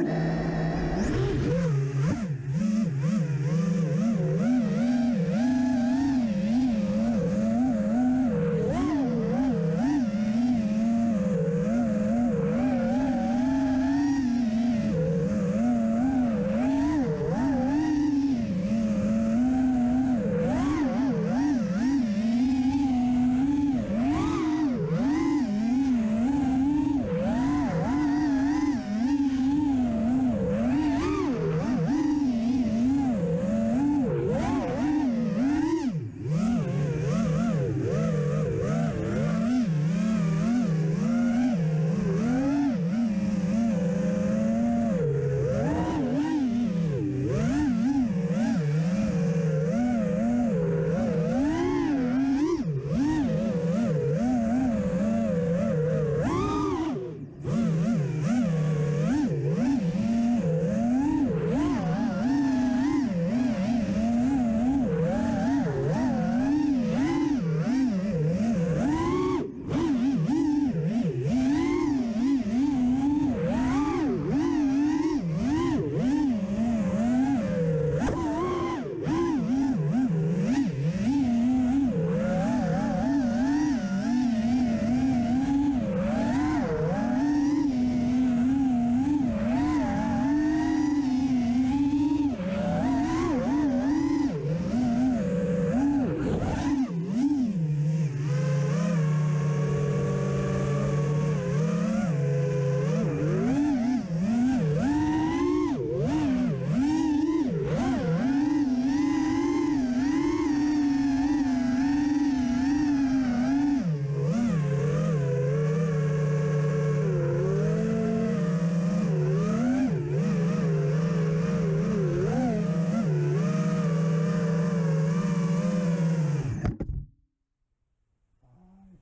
you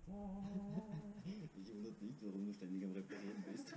Mich wundert nicht, warum du ständig am Reparieren bist.